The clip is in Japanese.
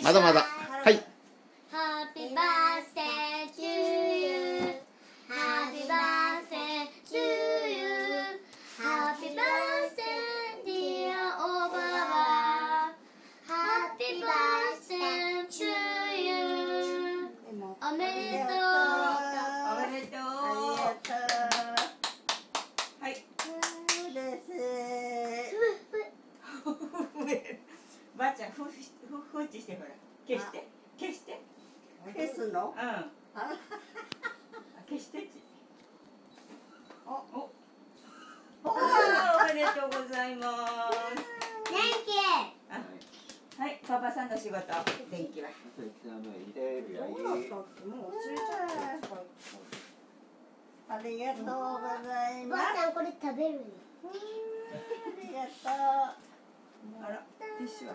まだまだ。ばあちゃんふふふふってしてほら消して。消して。消すの？うん。あ消してちお。お。おおめでとうございます。Thank you. あはい。パパさんの仕事。電気は。どうだった？っけもう忘れちゃった。ありがとうございます。ばあちゃんこれ食べるの。ありがとう。あらティッシュは？